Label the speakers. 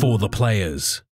Speaker 1: for the players.